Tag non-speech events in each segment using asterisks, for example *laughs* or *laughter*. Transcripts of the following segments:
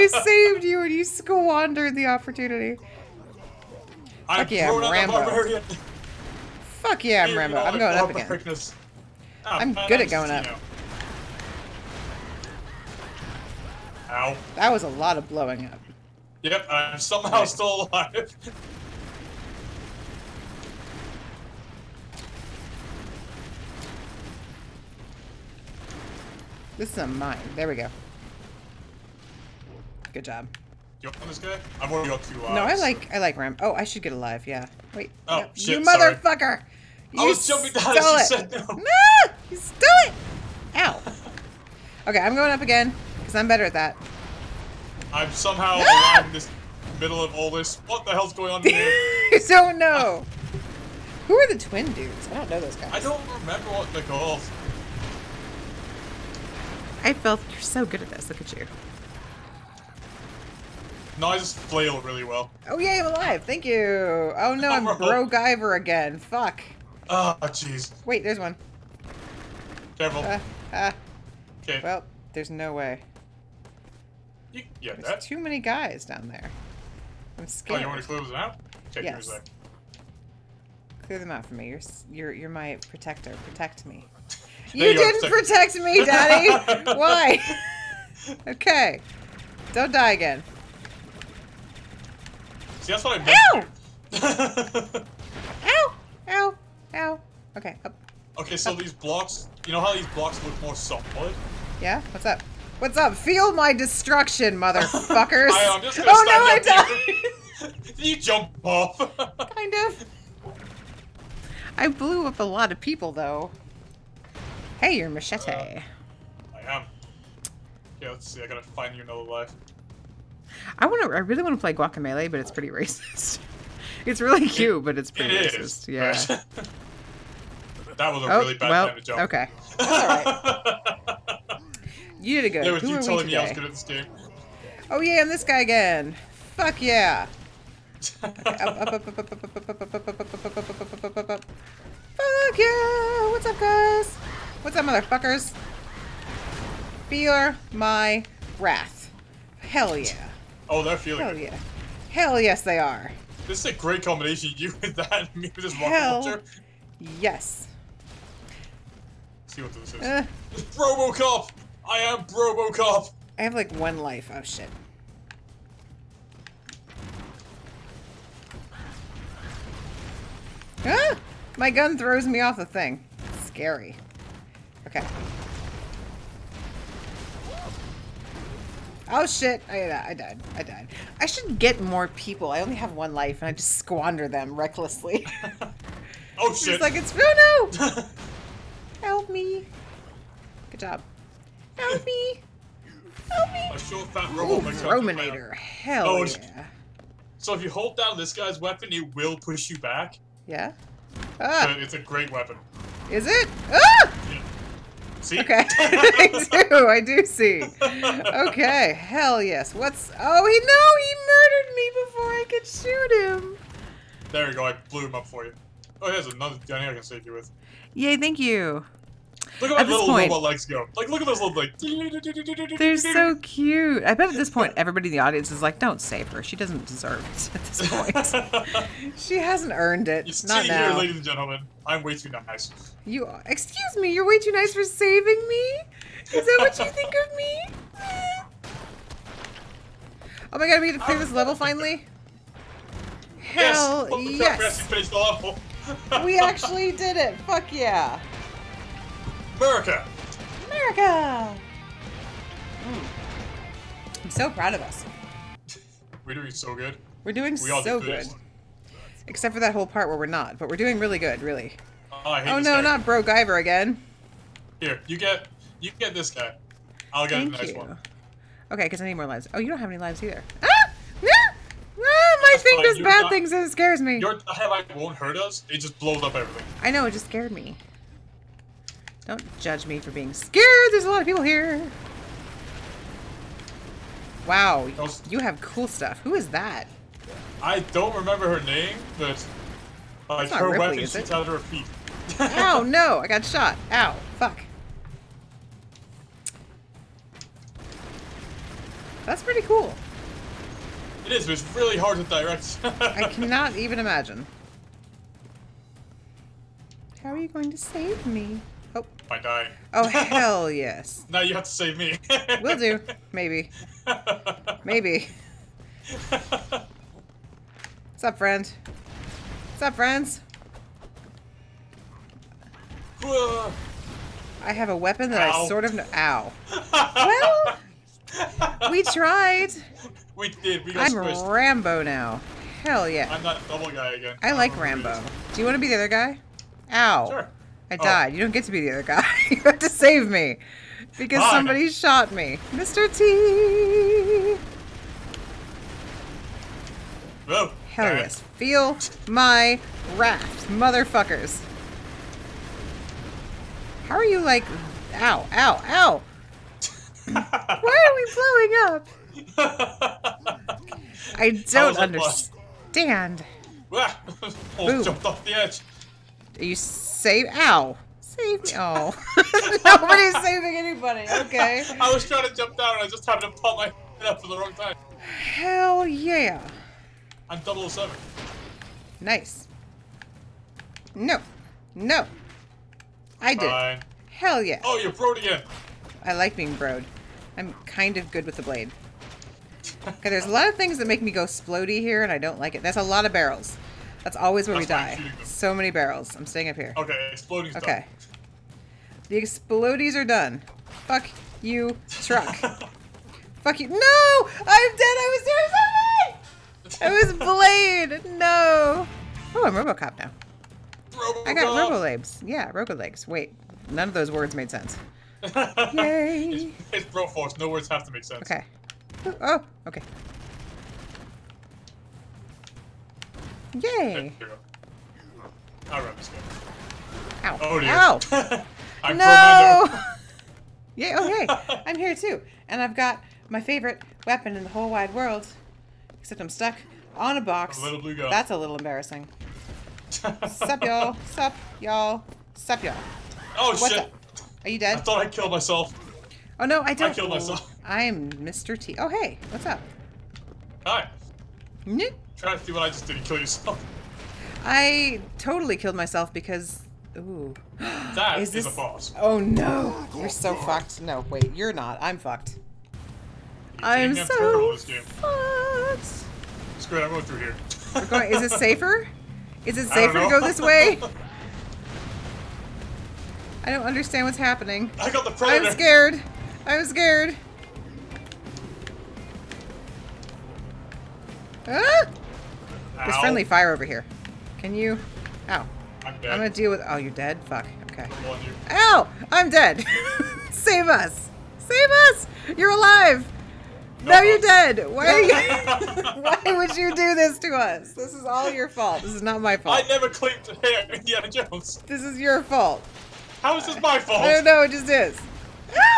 I saved you and you squandered the opportunity. I Fuck yeah, the Rambo. Fuck yeah, I'm Rambo. I'm going up again. Ah, I'm good at going up. Ow. That was a lot of blowing up. Yep, I'm somehow still alive. This is a mine. There we go. Good job. You up on this guy? I've already got two lives. No, I uh, like I like Ram. Oh, I should get alive. Yeah. Wait. Oh, no. shit, you sorry. motherfucker! You I was jumping down stole as you it. said no. No, you stole it. Ow. Okay, I'm going up again because I'm better at that. I'm somehow No! alive in this middle of all this. What the hell's going on here? *laughs* I don't know. Who are the twin dudes? I don't know those guys. I don't remember what they're called. I felt you're so good at this. Look at you. No, I just flail really well. Oh yay, I'm alive. Thank you. Oh no, I'm *laughs* Bro. Guyver again. Fuck. Ah, jeez. Wait, there's one. Careful. Ah, ah. okay. Well, there's no way. you get There's that. too many guys down there. I'm Oh, scared. you want to close it out? Okay, Yes. Clear them out for me. You're you're you're my protector. Protect me. *laughs* You you didn't protect me, Daddy. *laughs* Why? okay. Don't die again. See, that's what I meant. Ow! *laughs* Ow! Ow! Ow! Okay. Up. okay, so these blocks, you know how these blocks look more solid? Yeah. What's up? What's up? Feel my destruction, motherfuckers! *laughs* I, I'm just gonna oh no, I up died. *laughs* you jump off. kind of. I blew up a lot of people, though. Hey, your machete. Uh, I am. Okay, let's see. I gotta find you another life. I want to. I really want to play Guacamole, but it's pretty racist. it's really cute, but it's pretty it racist. Is. Yeah. that was a oh, really bad well, time to jump. Okay. All right. you did a good. There was Who you telling me I was good at this game. Oh yeah, and this guy again. Fuck yeah. Fuck yeah! What's up, guys? What's up, motherfuckers? Fear my wrath. Hell yeah oh, they're feeling Hell it. yeah. Hell yes, they are. This is a great combination. You with that and me with this Hell. Yes. See what this is. Uh, It's Robocop! I am Robocop! I have like one life. Oh shit. Ah! My gun throws me off the thing. Scary. Okay. Oh shit! I, I died. I died. I should get more people. I only have one life, and I just squander them recklessly. *laughs* Oh shit! It's like it's oh no! *laughs* Help me! Good job. Help me! Help me! a short fat robot. Brominator. Hell Oh, yeah. So if you hold down this guy's weapon, it will push you back. Yeah? Ah, it's a great weapon. is it? Ah! See? Okay. *laughs* I do. I do see. Okay. Hell yes. What's. Oh, he. No, he murdered me before I could shoot him. There you go. I blew him up for you. Oh, here's another gun here I can save you with. Yay, thank you. Look at my little point- robot legs go. Like, look at those little like. They're so cute. I bet at this *laughs* point, everybody in the audience is like, don't save her. She doesn't deserve it at this *laughs* point. she hasn't earned it. You Not here, now. ladies and gentlemen, I'm way too nice. You excuse me, you're way too nice for saving me. Is that what you think of me? Oh my god, we get to clear this level finally. Hell yes! Look, look how fast yes, you finished the level. we actually did it. Fuck yeah, America. America! Mm. I'm so proud of us. *laughs* We're doing so good. We're doing We so did good, except for that whole part where we're not. But we're doing really good, really. Oh, I hate Oh no, guy. not Bro Guyver again. Here, you get, you get this guy. I'll get Thank the next you. one. Okay, because I need more lives. Oh, you don't have any lives either. Ah! No! Ah, my That's thing fine, does you're bad not- things and it scares me. Your headlight won't hurt us. It just blows up everything. I know, it just scared me. Don't judge me for being scared. There's a lot of people here. Wow, you have cool stuff. Who is that? I don't remember her name, but like her Ripley, weapon shoots out of her feet. *laughs* Ow, no, I got shot. Ow, fuck. That's pretty cool. It is, but it's really hard to direct. *laughs* I cannot even imagine. How are you going to save me? I die. oh *laughs* hell yes. Now you have to save me. *laughs* Will do. Maybe. Maybe. What's up, friend? What's up, friends? Whoa. I have a weapon that I sort of know. Ow. *laughs* Well, we tried. we did. We got I'm squished. Rambo now. Hell yeah. I'm that double guy again. I like don't know who it Rambo. Do you want to be the other guy? Ow. Sure. I Oh. died. You don't get to be the other guy. *laughs* you have to save me. Because Fine. somebody shot me. Mr. T! Whoa. Hell Alright. yes. Feel my wrath, motherfuckers. How are you like. Ow, ow, ow! *laughs* Why are we blowing up? *laughs* I don't bus? understand. Boom. Almost jumped off the edge. Are you save? Ow! Save me! Oh, *laughs* nobody's saving anybody. Okay. *laughs* I was trying to jump down and I just happened to pop my head up at the wrong time. Hell yeah! I'm 007. Nice. No, no. I did. Fine. Hell yeah! Oh, you're broed again. I like being broed. I'm kind of good with the blade. *laughs* Okay, there's a lot of things that make me go splody here, and I don't like it. That's a lot of barrels. That's always where we That's I'm die. So many barrels. I'm staying up here. Okay, exploding's Okay. The explodies are done. Fuck you, truck. *laughs* Fuck you. No! I'm dead! I was doing something! I was *laughs* Blade! No! Oh, I'm Robocop now. done. I got Robolegs. Yeah, Robolegs. Wait, none of those words made sense. *laughs* Yay. it's, it's bro force. No words have to make sense. Okay. Oh, okay. Yay! here we go. I'll run this. Ow. Oh dear. Ow! *laughs* I'm no! Yeah, okay. *laughs* Oh, I'm here too. And I've got my favorite weapon in the whole wide world. Except I'm stuck on a box. A little blue gun. That's a little embarrassing. Sup, y'all? Sup, y'all? Sup, y'all? oh What's shit! up? Are you dead? I thought I killed myself. Oh no, I don't. I killed myself. I'm Mr. T. Oh hey, what's up? Hi. Nyeh. Try to do what I just did and kill yourself. I totally killed myself because. Ooh. *gasps* That Is is, this- a boss. Oh no! You're so fucked. No, wait, you're not. I'm fucked. I'm so fucked. Screw it, I'm going through here. We're going, is it *laughs* safer? Is it safer to go this way? *laughs* I don't understand what's happening. I got the predator. I'm scared. I'm scared. Ah! There's Ow. friendly fire over here. Can you? Ow. I'm dead. I'm gonna deal with. Oh, you're dead. Fuck. Okay. I'm. Ow! I'm dead. *laughs* Save us. Save us. You're alive. No, No. you're dead. Why are *laughs* you? Why would you do this to us? This is all your fault. This is not my fault. I never claimed to hair Indiana Jones. This is your fault. How is this my fault? I don't know. It just is.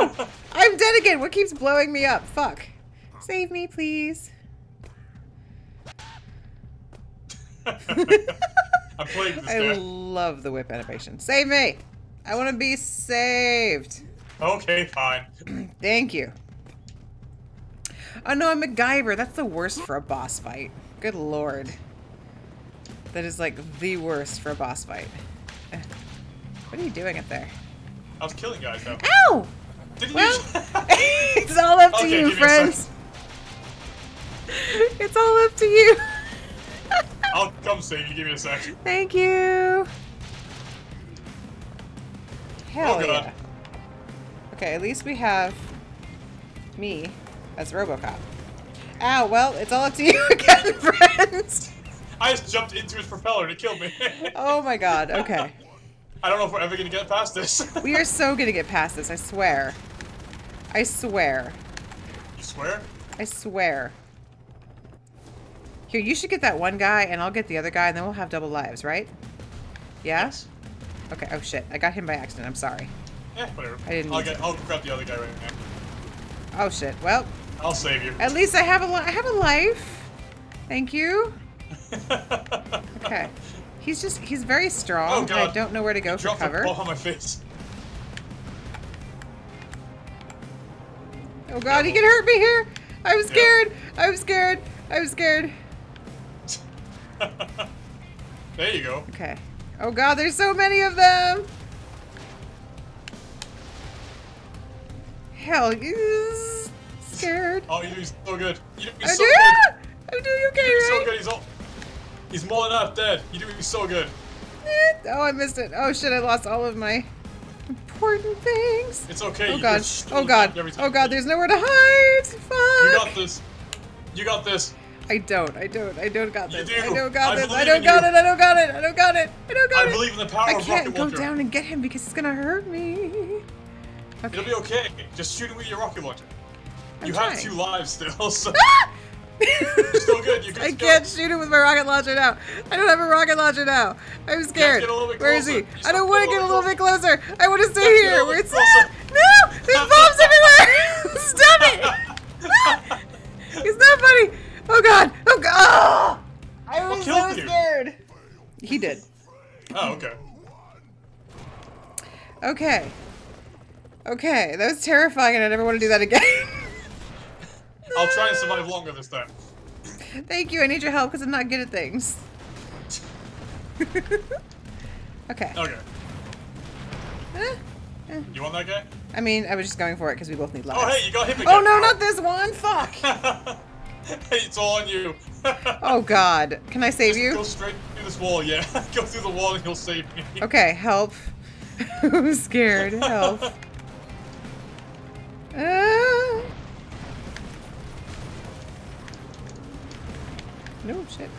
Ow! *laughs* I'm dead again. What keeps blowing me up? Fuck. Save me, please. *laughs* I'm playing this I guy. love the whip animation. Save me. I want to be saved. Okay, fine. *clears throat* Thank you. Oh no, I'm MacGyver. That's the worst for a boss fight. Good lord. That is like the worst for a boss fight. What are you doing up there? I was killing guys though. Ow! Didn't Well, you? *laughs* *laughs* it's all up to Okay, you, give me a friends. It's all up to you. I'll come save you. Give me a sec. Thank you. Hell Oh, yeah. Okay, at least we have me as RoboCop. Ow, well, it's all up to *laughs* you again, *laughs* friends. I just jumped into his propeller and it killed me. *laughs* Oh my god, okay. I don't know if we're ever gonna get past this. We are so gonna get past this, I swear. I swear. You swear? I swear. Here, you should get that one guy, and I'll get the other guy, and then we'll have double lives, right? Yeah? Yes. Okay, oh shit. I got him by accident, I'm sorry. Yeah, whatever. I didn't I'll get. I'll grab the other guy right now. Oh shit. Well, I'll save you. at least I have a li- I have a life. Thank you. *laughs* Okay. He's just, he's very strong, Oh, and I don't know where to go for Drop the cover. ball on my face. Oh god, he can hurt me here! I'm scared. I'm scared. I'm scared. *laughs* there you go. Okay. Oh god, there's so many of them. Hell, you scared. Oh, you're doing so good. You're doing I'm so doing, good. I'm doing okay, You're doing so good. He's all. He's more than half dead. You're doing so good. Eh, Oh, I missed it. Oh shit, I lost all of my important things. It's okay. Oh god. Oh god. Oh god, there's nowhere to hide. Fuck. You got this. You got this. I don't. I don't. I don't got this. do. I don't got I this. I don't got you. it. I don't got it. I don't got it. I don't got I it. believe in the power I can't go launcher. down and get him because he's gonna hurt me. It'll be okay. Just shoot him with your rocket launcher. I'm you have two lives still, *laughs* so Ah! still good. *laughs* Good I can't shoot him with my rocket launcher now. I don't have a rocket launcher now. I'm scared. get a little bit Where is he? I don't want to get a little little bit closer. I want to stay You have to get a here. Where bit it's *laughs* no, there's bombs everywhere. Stop it. It's not funny. Oh god. Oh god. Oh! I was so you? scared. He did. Oh, okay. Okay. Okay, that was terrifying and I never want to do that again. *laughs* I'll try and survive longer this time. Thank you, I need your help because I'm not good at things. *laughs* okay. Okay. Eh, You want that guy? I mean, I was just going for it because we both need lives. Oh, hey, you got him again. Oh no, not this one! Fuck! *laughs* *laughs* it's all on you. *laughs* Oh god. Can I save Go you? Go straight through this wall, yeah. *laughs* Go through the wall and you'll save me. Okay, help. I'm scared. Help. Ah. No shit.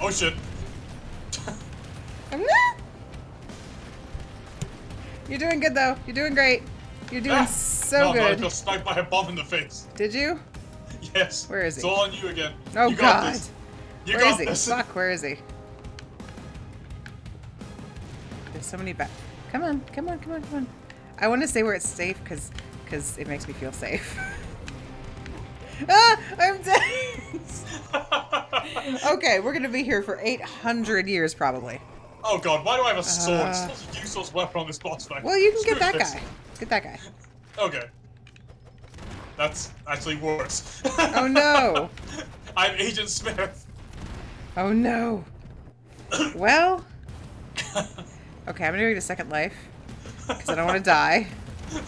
Oh shit. You're doing good though. You're doing great. You're doing Ah, so no, I good. got sniped by a bomb in the face. Did you? Yes. Where is he? It's all on you again. Oh you god. Where is he? this. Fuck, where is he? There's so many back. Come on, come on, come on, come on. I want to say where it's safe because because it makes me feel safe. *laughs* ah, I'm dead. *laughs* okay, we're gonna be here for 800 years probably. oh god, why do I have a sword? Uh, it's such a useless weapon on this boss fight. Well, you can Screw get that this. guy. Get that guy. Okay. That's actually worse. Oh no. *laughs* I'm Agent Smith. Oh no. Well. Okay, I'm gonna get a second life because I don't want to die.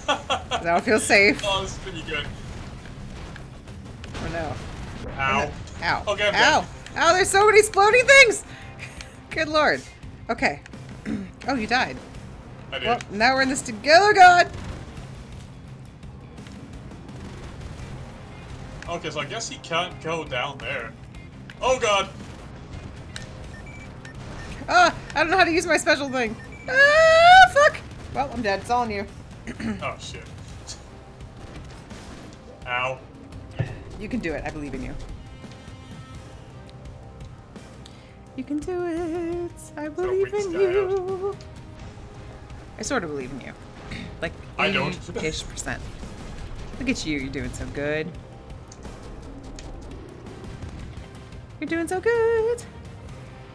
I don't feel safe. Oh, this is pretty good. Oh no. Ow. Ow. Okay, I'm Ow. dead. Ow, there's so many exploding things! *laughs* Good lord. Okay. *clears throat* oh, you died. I did. Well, now we're in this together, God! Okay, so I guess he can't go down there. Oh god. Ah! I don't know how to use my special thing. Ah, fuck! Well, I'm dead. It's all on you. *clears throat* Oh shit. Ow. You can do it. I believe in you. You can do it. I believe in you. I sort of believe in you. *clears throat* Like I don't. 80-ish percent. Look at you. You're doing so good. You're doing so good.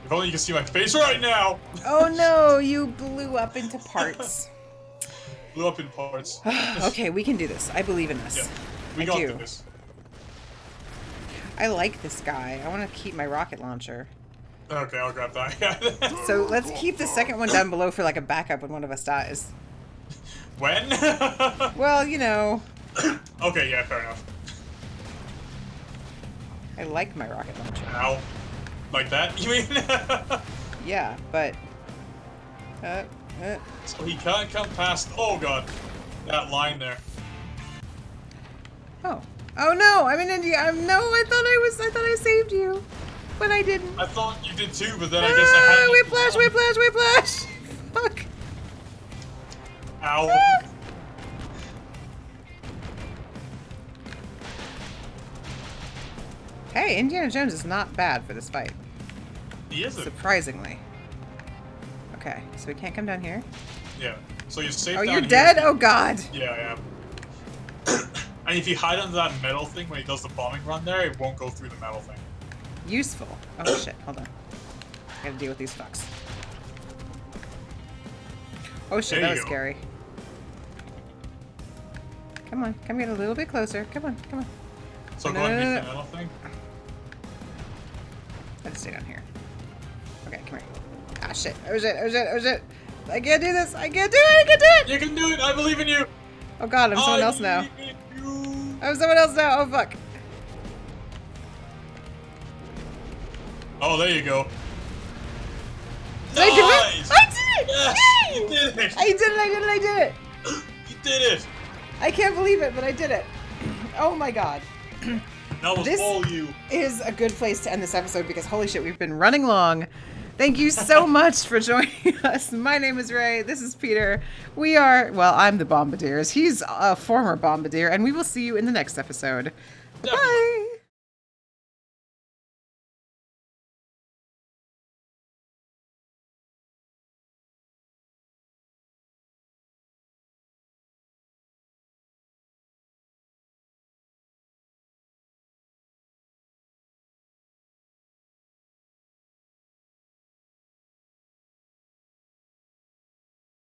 If only you could see my face right now. Oh no, you blew up into parts. *laughs* Blew up in parts. *sighs* okay, we can do this. I believe in this. Yeah. We I got do. this. I like this guy. I want to keep my rocket launcher. Okay, I'll grab that. *laughs* *laughs* So let's keep the second one down below for like a backup when one of us dies. when? Well, you know, *coughs* okay, yeah, fair enough. I like my rocket launcher. Ow. Like that, you mean? *laughs* Yeah, but. Uh, uh, so he can't come past. Oh god. That line there. oh. Oh no, I'm in India. I'm no, I thought I was. I thought I saved you, but I didn't. I thought you did too, but then I guess I Ah, had. whiplash, whiplash, whiplash. *laughs* Fuck. Ow. Ah. Indiana Jones is not bad for this fight. He isn't. Surprisingly. Okay, so we can't come down here. Yeah. So you're safe Oh, you're here. dead? Oh god. Yeah, I am. *coughs* and if you hide under that metal thing when he does the bombing run there, it won't go through the metal thing. Useful. Oh *coughs* shit, hold on. I gotta deal with these fucks. Oh shit, There that was go. scary. Come on. Come get a little bit closer. Come on. Come on. So No, no, no, no. Let's stay down here. Okay, come here. Ah, shit. Oh, shit. Oh, shit. Oh, shit. I can't do this. I can't do it. I can't do it. You can do it. I believe in you. Oh, God. I'm someone I else now. you. I'm someone else now. Oh, fuck. Oh, there you go. Did I Nice. it? I did it! Yes, did it. I did it. I did it. I did it. *gasps* You did it. I can't believe it, but I did it. *clears throat* Oh, my God. *clears throat* That was This- all you. is a good place to end this episode because holy shit, we've been running long. Thank you so *laughs* much for joining *laughs* us. My name is Ray. This is Peter. We are, well, I'm the Bombadiers. He's a former Bombadier, and we will see you in the next episode. Bye.